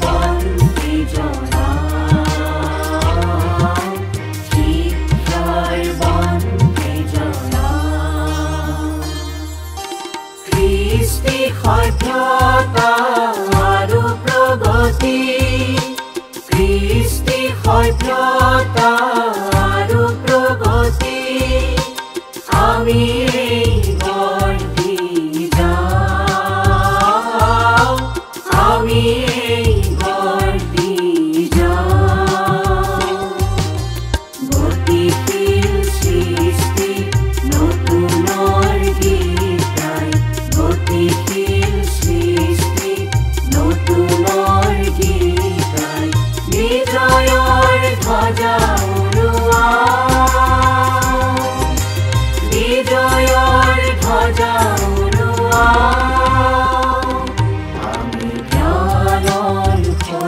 one, be joined.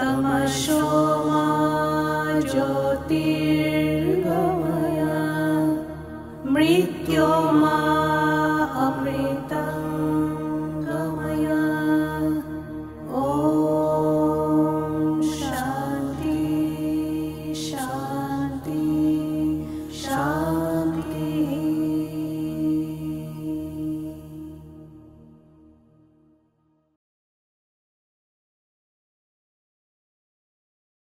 तमशो मा मृत्यो मा